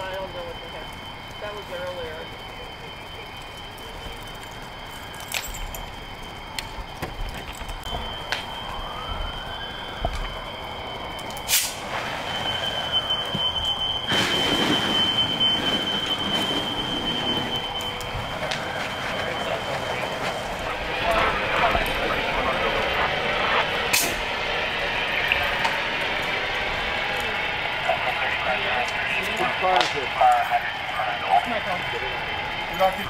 style Dr.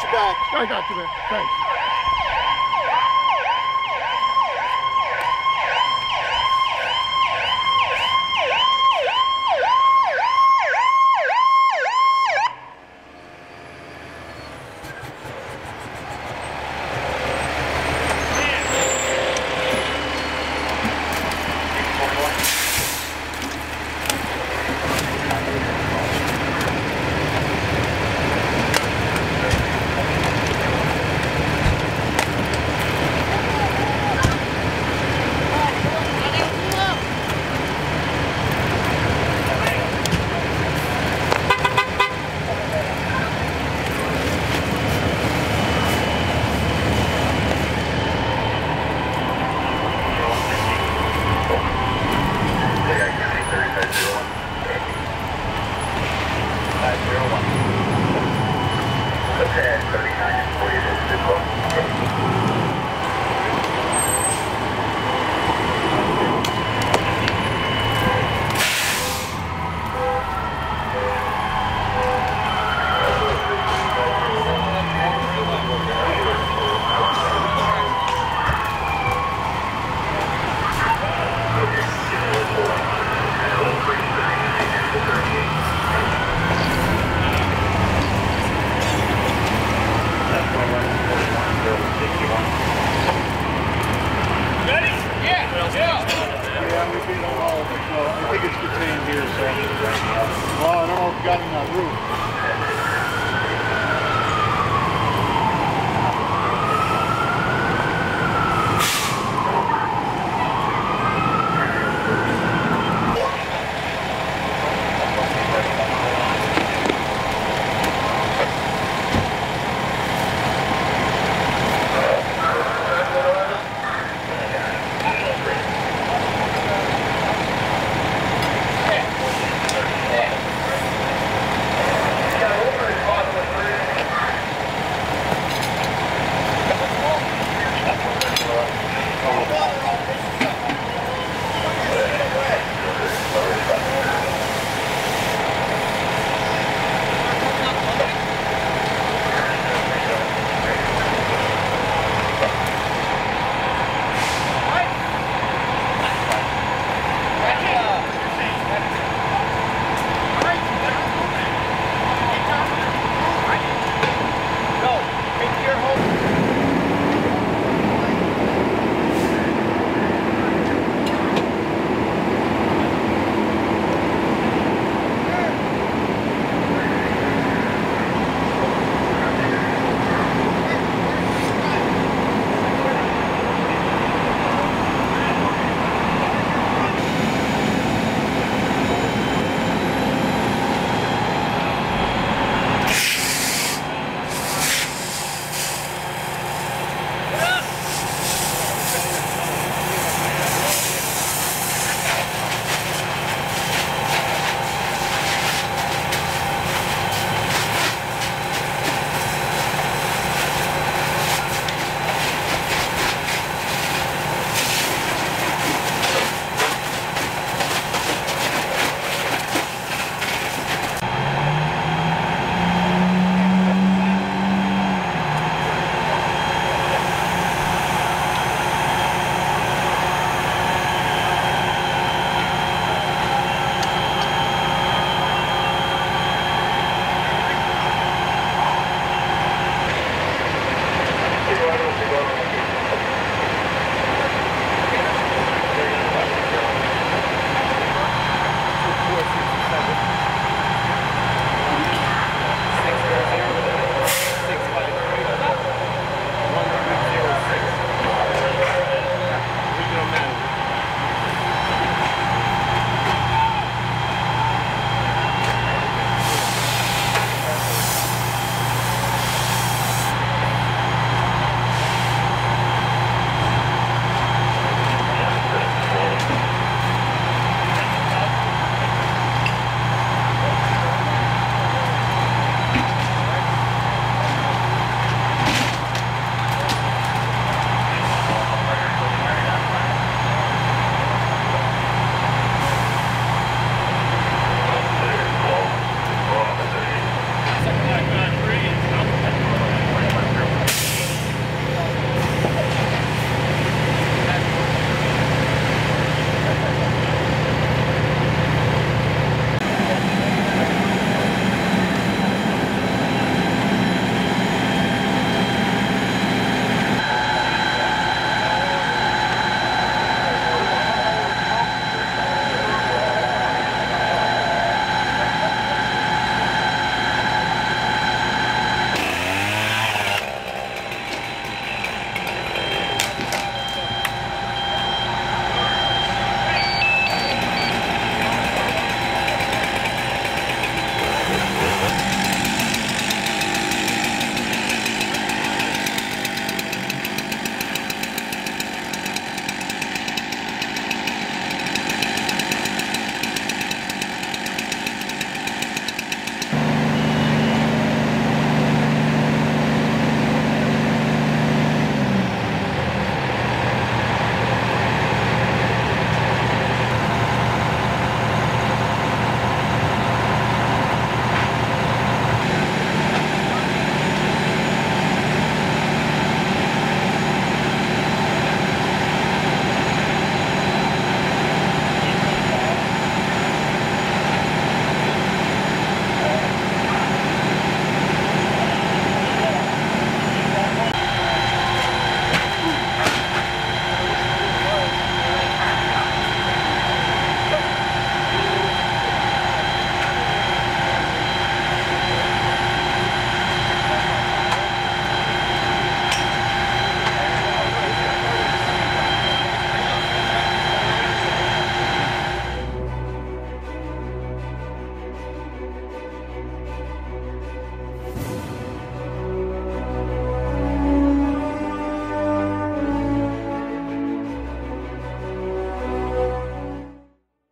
your back. I got you, man. Thanks.